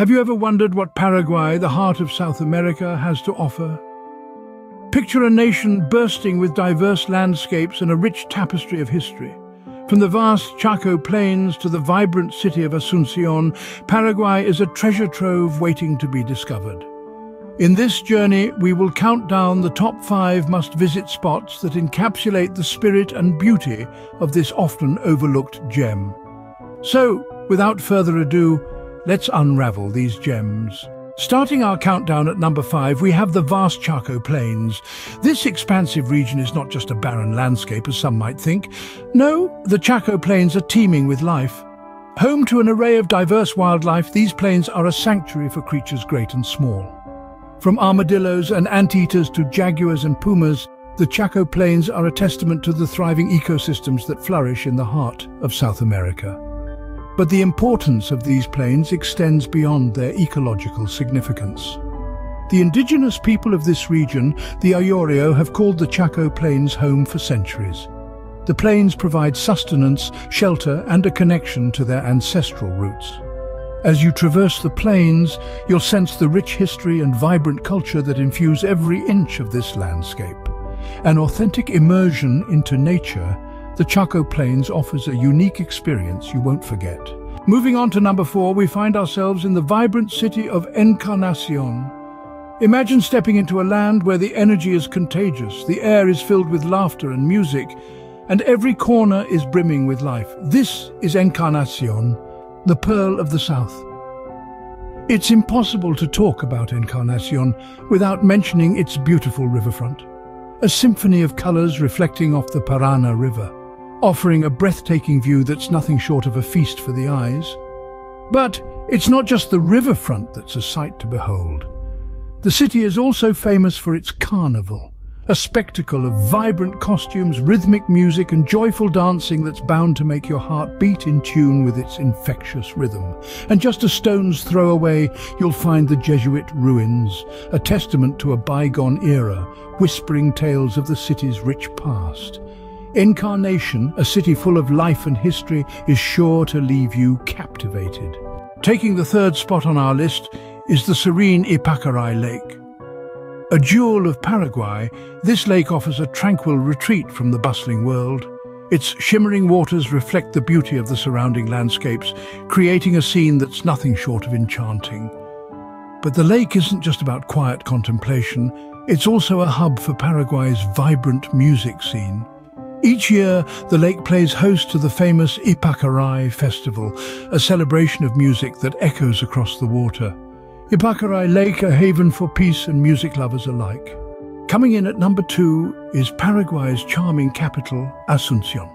Have you ever wondered what Paraguay, the heart of South America, has to offer? Picture a nation bursting with diverse landscapes and a rich tapestry of history. From the vast Chaco plains to the vibrant city of Asuncion, Paraguay is a treasure trove waiting to be discovered. In this journey, we will count down the top five must-visit spots that encapsulate the spirit and beauty of this often overlooked gem. So, without further ado, let's unravel these gems. Starting our countdown at number five, we have the vast Chaco Plains. This expansive region is not just a barren landscape, as some might think. No, the Chaco Plains are teeming with life. Home to an array of diverse wildlife, these plains are a sanctuary for creatures great and small. From armadillos and anteaters to jaguars and pumas, the Chaco Plains are a testament to the thriving ecosystems that flourish in the heart of South America. But the importance of these plains extends beyond their ecological significance. The indigenous people of this region, the Ayoreo, have called the Chaco Plains home for centuries. The plains provide sustenance, shelter and a connection to their ancestral roots. As you traverse the plains, you'll sense the rich history and vibrant culture that infuse every inch of this landscape. An authentic immersion into nature, the Chaco Plains offers a unique experience you won't forget. Moving on to number four, we find ourselves in the vibrant city of Encarnacion. Imagine stepping into a land where the energy is contagious, the air is filled with laughter and music, and every corner is brimming with life. This is Encarnacion, the Pearl of the South. It's impossible to talk about Encarnacion without mentioning its beautiful riverfront. A symphony of colours reflecting off the Parana River, offering a breathtaking view that's nothing short of a feast for the eyes. But it's not just the riverfront that's a sight to behold. The city is also famous for its carnival, a spectacle of vibrant costumes, rhythmic music and joyful dancing that's bound to make your heart beat in tune with its infectious rhythm. And just a stone's throw away, you'll find the Jesuit ruins, a testament to a bygone era, whispering tales of the city's rich past. Encarnacion, a city full of life and history, is sure to leave you captivated. Taking the third spot on our list is the serene Ypacaraí Lake. A jewel of Paraguay, this lake offers a tranquil retreat from the bustling world. Its shimmering waters reflect the beauty of the surrounding landscapes, creating a scene that's nothing short of enchanting. But the lake isn't just about quiet contemplation, it's also a hub for Paraguay's vibrant music scene. Each year, the lake plays host to the famous Ypacaraí Festival, a celebration of music that echoes across the water. Ypacaraí Lake, a haven for peace and music lovers alike. Coming in at number two is Paraguay's charming capital, Asuncion.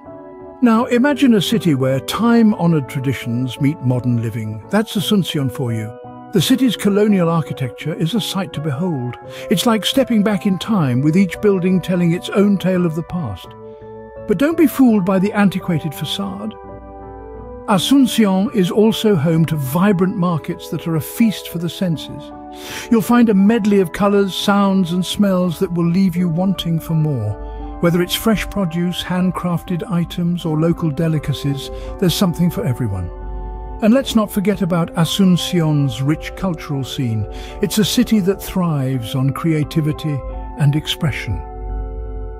Now, imagine a city where time-honoured traditions meet modern living. That's Asuncion for you. The city's colonial architecture is a sight to behold. It's like stepping back in time, with each building telling its own tale of the past. But don't be fooled by the antiquated facade. Asuncion is also home to vibrant markets that are a feast for the senses. You'll find a medley of colours, sounds and smells that will leave you wanting for more. Whether it's fresh produce, handcrafted items or local delicacies, there's something for everyone. And let's not forget about Asuncion's rich cultural scene. It's a city that thrives on creativity and expression.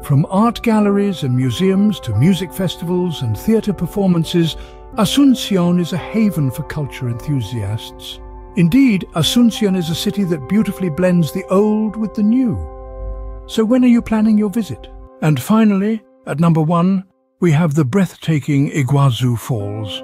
From art galleries and museums to music festivals and theatre performances, Asuncion is a haven for culture enthusiasts. Indeed, Asuncion is a city that beautifully blends the old with the new. So when are you planning your visit? And finally, at number one, we have the breathtaking Iguazu Falls.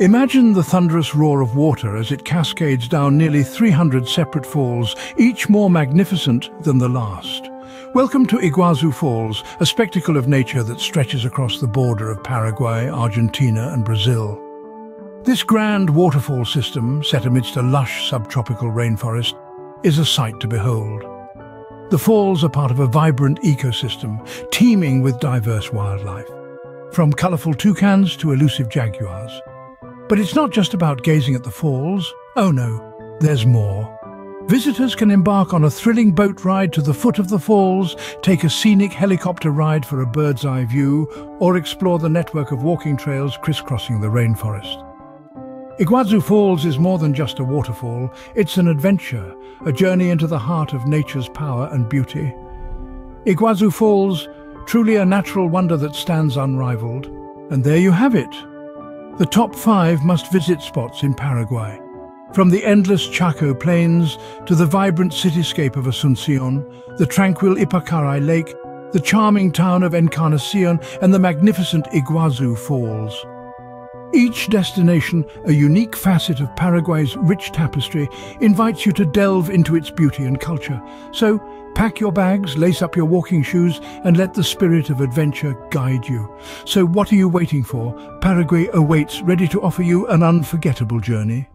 Imagine the thunderous roar of water as it cascades down nearly 300 separate falls, each more magnificent than the last. Welcome to Iguazu Falls, a spectacle of nature that stretches across the border of Paraguay, Argentina and Brazil. This grand waterfall system, set amidst a lush subtropical rainforest, is a sight to behold. The falls are part of a vibrant ecosystem, teeming with diverse wildlife, from colourful toucans to elusive jaguars. But it's not just about gazing at the falls. Oh no, there's more. Visitors can embark on a thrilling boat ride to the foot of the falls, take a scenic helicopter ride for a bird's eye view, or explore the network of walking trails crisscrossing the rainforest. Iguazu Falls is more than just a waterfall. It's an adventure, a journey into the heart of nature's power and beauty. Iguazu Falls, truly a natural wonder that stands unrivaled. And there you have it. The top five must-visit spots in Paraguay. From the endless Chaco plains to the vibrant cityscape of Asuncion, the tranquil Ypacaraí Lake, the charming town of Encarnacion and the magnificent Iguazu Falls. Each destination, a unique facet of Paraguay's rich tapestry, invites you to delve into its beauty and culture. So, pack your bags, lace up your walking shoes, and let the spirit of adventure guide you. So what are you waiting for? Paraguay awaits, ready to offer you an unforgettable journey.